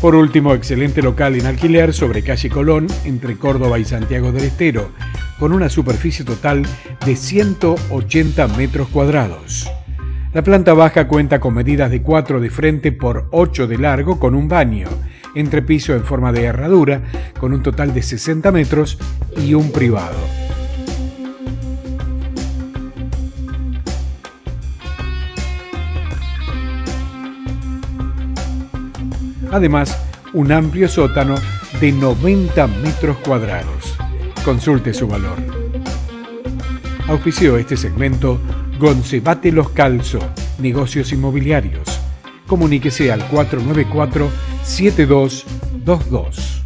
Por último, excelente local en alquiler sobre calle Colón, entre Córdoba y Santiago del Estero, con una superficie total de 180 metros cuadrados. La planta baja cuenta con medidas de 4 de frente por 8 de largo con un baño, entrepiso en forma de herradura, con un total de 60 metros y un privado. Además, un amplio sótano de 90 metros cuadrados. Consulte su valor. Auspició este segmento Goncebate Los Calzo, Negocios Inmobiliarios. Comuníquese al 494 7222.